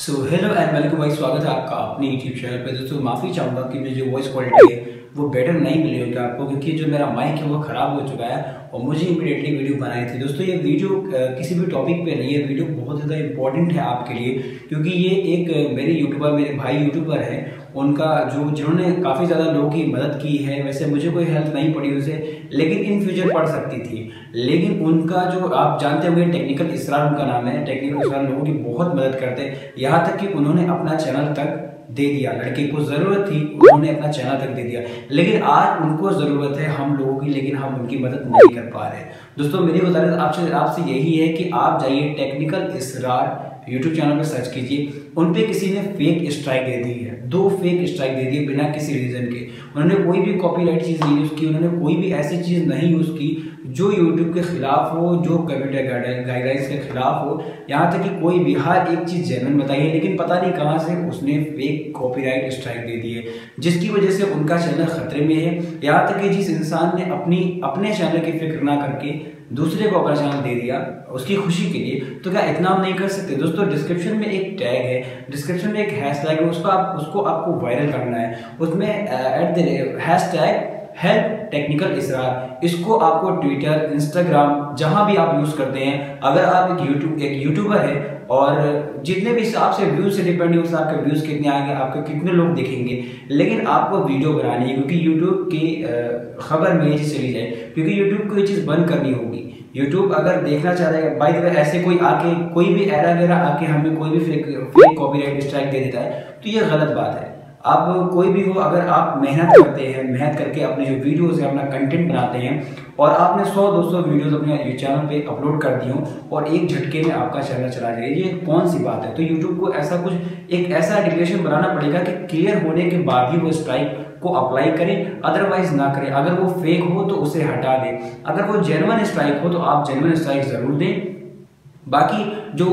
So hello and welcome भाई स्वागत है आपका अपने यूट्यूब चैनल पे। दोस्तों, माफ़ी चाहूँगा कि मेरी जो वॉइस क्वालिटी है। वो बेटर नहीं मिली होगी आपको, क्योंकि जो मेरा माइक है वो ख़राब हो चुका है और मुझे इमीडिएटली वीडियो बनाई थी। दोस्तों, ये वीडियो किसी भी टॉपिक पे नहीं है वीडियो बहुत ज़्यादा इंपॉर्टेंट है आपके लिए, क्योंकि ये एक मेरे यूट्यूबर मेरे भाई यूट्यूबर हैं, उनका जो, जिन्होंने काफ़ी ज़्यादा लोगों की मदद की है। वैसे मुझे कोई हेल्प नहीं पड़ी उसे लेकिन इन फ्यूचर पढ़ सकती थी। लेकिन उनका जो, आप जानते होंगे टेक्निकल इसरार उनका नाम है। टेक्निकल इसरार लोगों की बहुत मदद करते हैं। यहाँ तक कि उन्होंने अपना चैनल तक दे दिया। लड़के को ज़रूरत थी, उन्होंने अपना चैनल तक दे दिया। लेकिन आज उनको ज़रूरत है हम लोगों की, लेकिन हम उनकी मदद नहीं कर पा रहे। दोस्तों, मेरी गुजारिश आपसे आपसे यही है कि आप जाइए टेक्निकल इसरार यूट्यूब चैनल पर सर्च कीजिए। उन पर किसी ने फेक स्ट्राइक दे दी है। दो फेक स्ट्राइक दे दी बिना किसी रीजन के। उन्होंने कोई भी कॉपीराइट चीज़ नहीं यूज़ की, उन्होंने कोई भी ऐसी चीज़ नहीं यूज़ की जो यूट्यूब के खिलाफ हो, जो कंप्यूटर गाइडलाइंस के खिलाफ हो। यहाँ तक कि कोई भी, हर एक चीज़ जेनवन बताई है, लेकिन पता नहीं कहाँ से उसने फेक कॉपीराइट स्ट्राइक दे दी है, जिसकी वजह से उनका चैनल खतरे में है। यहाँ तक कि जिस इंसान ने अपनी, अपने चैनल की फ़िक्र ना करके दूसरे को अपना चैनल दे दिया उसकी खुशी के लिए तो क्या इतना आप नहीं कर सकते? दोस्तों डिस्क्रिप्शन में एक टैग है। डिस्क्रिप्शन में एक हैश टैग है, उसको आप, उसको आपको वायरल करना है। उसमें at the hash tag help technical Israr इसको आपको ट्विटर इंस्टाग्राम जहाँ भी आप यूज़ करते हैं, अगर आप एक यूट्यूब एक यूट्यूबर है और जितने भी हिसाब से व्यूज़ से डिपेंड है उस आपके व्यूज़ कितने आएँगे, आपके कितने लोग देखेंगे। लेकिन आपको वीडियो बनानी है, क्योंकि यूट्यूब की खबर में ये चीज़ चली जाए, क्योंकि यूट्यूब को ये चीज़ बंद करनी होगी। यूट्यूब अगर देखना चाह रहा है बाई द ऐसे कोई आके, कोई भी एरा वेरा आके हमें कोई भी फेक फेक कॉपीराइट स्ट्राइक दे देता है तो ये गलत बात है। अब कोई भी हो, अगर आप मेहनत करते हैं, मेहनत करके अपने जो वीडियोस है, अपना कंटेंट बनाते हैं, और आपने 100-200 वीडियोस अपने चैनल पे अपलोड कर दी हो, और एक झटके में आपका चैनल चला जाए, ये कौन सी बात है? तो यूट्यूब को ऐसा कुछ, एक ऐसा डिक्लेरेशन बनाना पड़ेगा कि क्लियर होने के बाद ही वो स्ट्राइक को अप्लाई करें अदरवाइज़ ना करें। अगर वो फेक हो तो उसे हटा दें। अगर वो जेनवन स्ट्राइक हो तो आप जेनवन स्ट्राइक ज़रूर दें। बाकी जो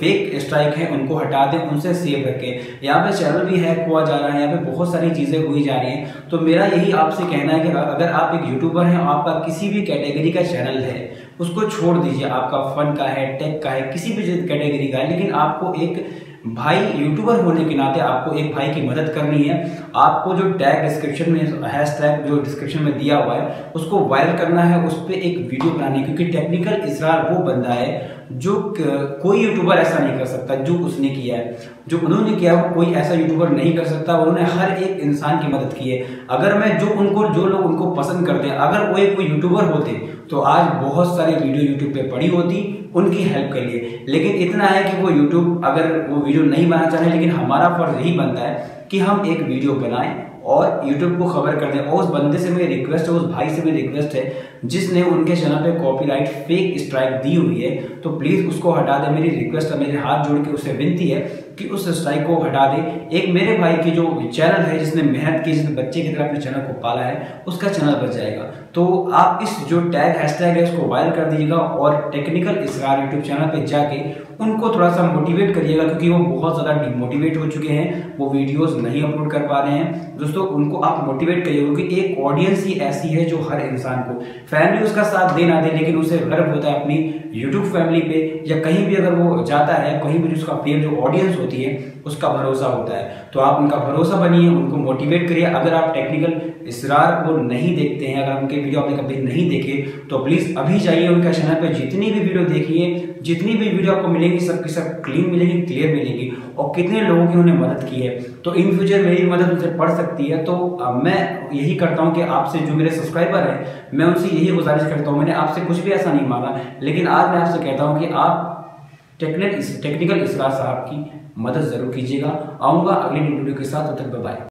फेक स्ट्राइक है, उनको हटा दें, उनसे सेव रखें। यहाँ पे चैनल भी हैक हुआ जा रहा है, यहाँ पे बहुत सारी चीज़ें हुई जा रही हैं। तो मेरा यही आपसे कहना है कि अगर आप एक यूट्यूबर हैं, आपका किसी भी कैटेगरी का चैनल है, उसको छोड़ दीजिए। आपका फन का है टेक का है, किसी भी कैटेगरी का है, लेकिन आपको एक भाई यूट्यूबर होने के नाते आपको एक भाई की मदद करनी है। आपको जो टैग डिस्क्रिप्शन में हैश टैग जो डिस्क्रिप्शन में दिया हुआ है, उसको वायरल करना है, उस पर एक वीडियो बनानी क्योंकि टेक्निकल इसरार वो बंदा है जो कोई यूट्यूबर ऐसा नहीं कर सकता जो उसने किया है। जो उन्होंने किया वो कोई ऐसा यूट्यूबर नहीं कर सकता, उन्होंने हर एक इंसान की मदद की है। अगर मैं जो उनको, जो लोग उनको पसंद करते हैं, अगर कोई कोई यूट्यूबर होते तो आज बहुत सारी वीडियो यूट्यूब पे पड़ी होती उनकी हेल्प के लिए। लेकिन इतना है कि वो यूट्यूब अगर वो वीडियो नहीं बनाना चाहे लेकिन हमारा फ़र्ज़ यही बनता है कि हम एक वीडियो बनाएँ और यूट्यूब को खबर कर दें। और उस बंदे से मेरी रिक्वेस्ट है, उस भाई से मेरी रिक्वेस्ट है, जिसने उनके चैनल पे कॉपीराइट फेक स्ट्राइक दी हुई है तो प्लीज़ उसको हटा दें। मेरी रिक्वेस्ट है, मेरे हाथ जोड़ के उससे विनती है कि उस स्ट्राइक को हटा दे। एक मेरे भाई की जो चैनल है, जिसने मेहनत की, जिसने बच्चे की तरह अपने चैनल को पाला है, उसका चैनल बच जाएगा। तो आप इस जो टैग हैशटैग है, उसको वायरल कर दीजिएगा और टेक्निकल इसरार यूट्यूब चैनल पर जाके उनको थोड़ा सा मोटिवेट करिएगा क्योंकि वो बहुत ज़्यादा डिमोटिवेट हो चुके हैं, वो वीडियोस नहीं अपलोड कर पा रहे हैं। दोस्तों, उनको आप मोटिवेट करिए क्योंकि एक ऑडियंस ही ऐसी है जो हर इंसान को फैमिली उसका साथ दे ना दे, लेकिन उसे गर्व होता है अपनी यूट्यूब फैमिली पे, या कहीं भी अगर वो जाता है, कहीं भी उसका फेम जो ऑडियंस होती है, उसका भरोसा होता है। तो आप उनका भरोसा बनिए, उनको मोटिवेट करिए। अगर आप टेक्निकल इसरार को नहीं देखते हैं, अगर उनके वीडियो आपने कभी नहीं देखे तो प्लीज़ अभी जाइए उनका चैनल पर जितनी भी वीडियो देखिए, जितनी भी वीडियो आपको मिलेंगी सब की सब क्लीन मिलेगी क्लियर मिलेगी। और कितने लोगों की उन्होंने मदद की है? तो इन फ्यूचर मेरी मदद उनसे पड़ सकती है। तो मैं यही करता हूँ कि आपसे जो मेरे सब्सक्राइबर हैं, मैं उनसे यही गुजारिश करता हूँ। मैंने आपसे कुछ भी ऐसा नहीं मांगा, लेकिन आज मैं आपसे कहता हूँ कि आप टेक्निकल टेक्निकल इसरार साहब की मदद ज़रूर कीजिएगा। आऊँगा अगली वीडियो के साथ, तब तक बाय